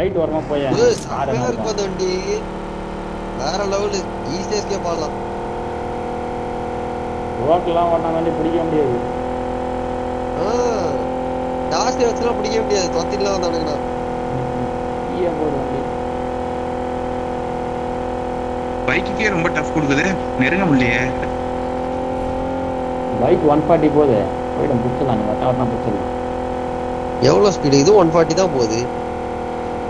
Right ஓரமா போய் இருக்கும் அந்த வண்டி வேற லெவலு ஈஸியா எஸ்கேப் ஆகலாம் ரோட்லாம் ஓட்டினா வண்டி பிடிக்க முடியாது? ஜாஸ்தி வச்சுலாம் பிடிக்க முடியாது. தொத்திலாம் வந்தானுங்கண்ணா ஈய போகுது வண்டி. பைக்குக்கே ரொம்ப டஃப் கொடுக்குது. நெருங்க முடியலையே. பைக் ஒன் ஃபார்ட்டி போகுது போயிடும் பிடிச்சிடலாம் நீங்கள் ஒட்டாவட்டா பிடிச்சிடலாம் எவ்வளவு ஸ்பீடு இது ஒன் ஃபார்ட்டி தான் போகுது.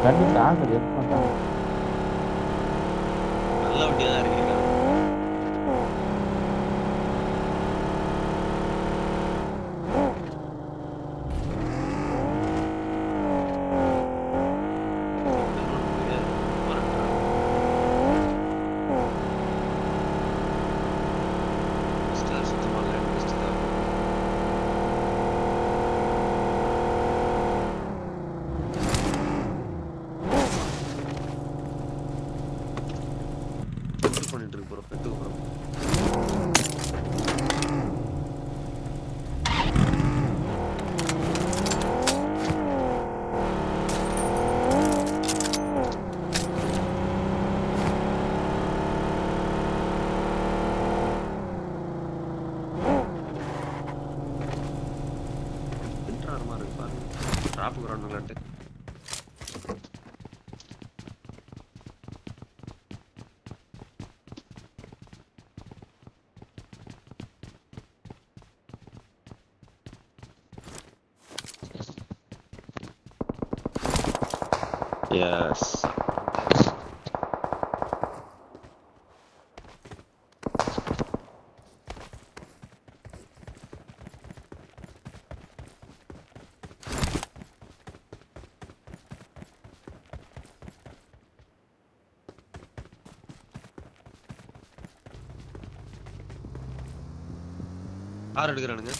赶紧打过 kita. Andrew Brock itu bro. Bentar, mari, ngeliatnya? Yes. யார் எடுக்கிறானுங்க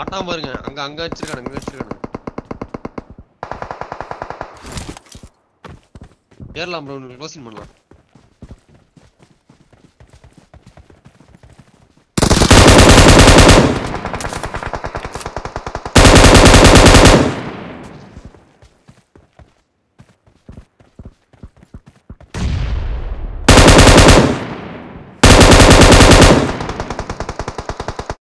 பட்டாம் பாருங்க. அங்க அங்க வச்சிருக்கானு இங்க வச்சிருக்கானு ஏறலாம் ப்ரோ க்ளோசிங் பண்ணலாம்.